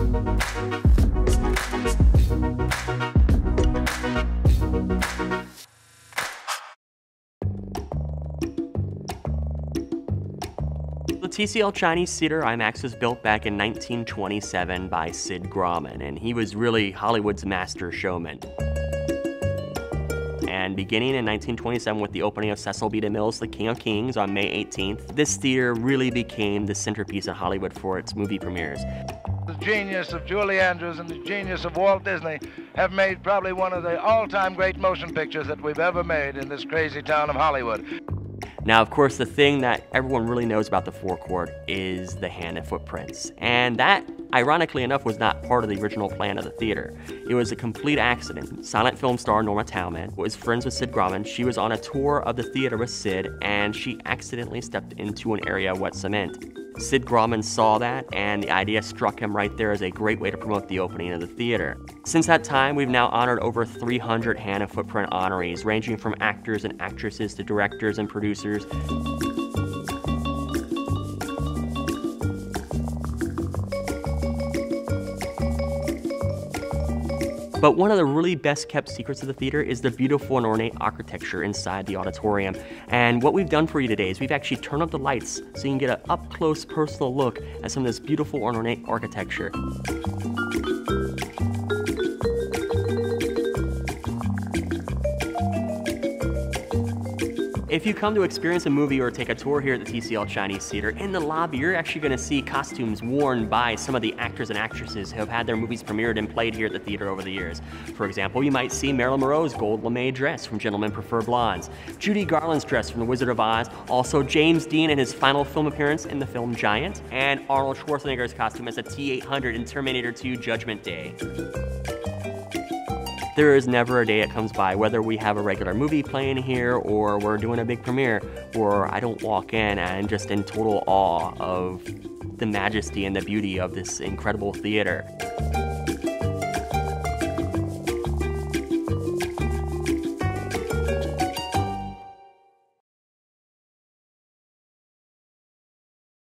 The TCL Chinese Theater IMAX was built back in 1927 by Sid Grauman, and he was really Hollywood's master showman. And beginning in 1927 with the opening of Cecil B. DeMille's The King of Kings on May 18th, this theater really became the centerpiece in Hollywood for its movie premieres. The genius of Julie Andrews and the genius of Walt Disney have made probably one of the all-time great motion pictures that we've ever made in this crazy town of Hollywood. Now, of course, the thing that everyone really knows about the forecourt is the hand and footprints. And that, ironically enough, was not part of the original plan of the theater. It was a complete accident. Silent film star Norma Talmadge was friends with Sid Grauman. She was on a tour of the theater with Sid, and she accidentally stepped into an area of wet cement. Sid Grauman saw that, and the idea struck him right there as a great way to promote the opening of the theater. Since that time, we've now honored over 300 Hand and Footprint honorees, ranging from actors and actresses to directors and producers. But one of the really best kept secrets of the theater is the beautiful and ornate architecture inside the auditorium. And what we've done for you today is we've actually turned up the lights so you can get an up close personal look at some of this beautiful and ornate architecture. If you come to experience a movie or take a tour here at the TCL Chinese Theater, in the lobby you're actually going to see costumes worn by some of the actors and actresses who have had their movies premiered and played here at the theater over the years. For example, you might see Marilyn Monroe's gold lame dress from Gentlemen Prefer Blondes, Judy Garland's dress from The Wizard of Oz, also James Dean in his final film appearance in the film Giant, and Arnold Schwarzenegger's costume as a T-800 in Terminator 2 Judgment Day. There is never a day it comes by, whether we have a regular movie playing here or we're doing a big premiere, where I don't walk in and just in total awe of the majesty and the beauty of this incredible theater.